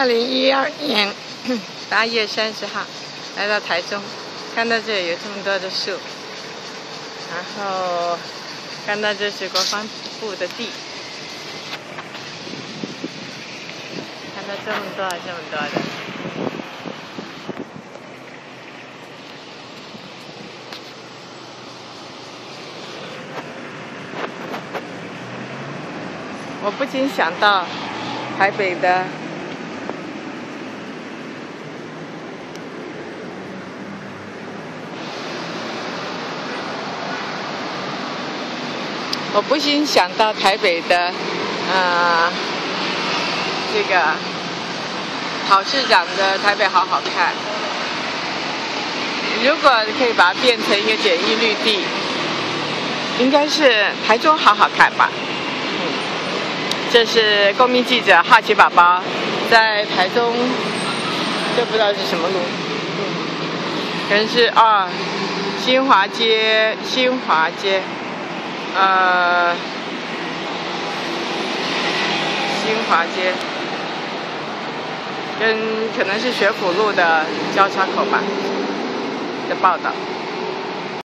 二零一二年。八月三十号来到台中，看到这里有这么多的树，然后看到这是国防部的地，看到这么多这么多的，我不禁想到台北的。我不禁想到台北的，呃，这个好市长的台北好好看。如果你可以把它变成一个简易绿地，应该是台中好好看吧。这是公民记者好奇宝宝在台中，这不知道是什么路，可能是啊，新华街，新华街。呃，新华街跟可能是学府路的交叉口吧的报道。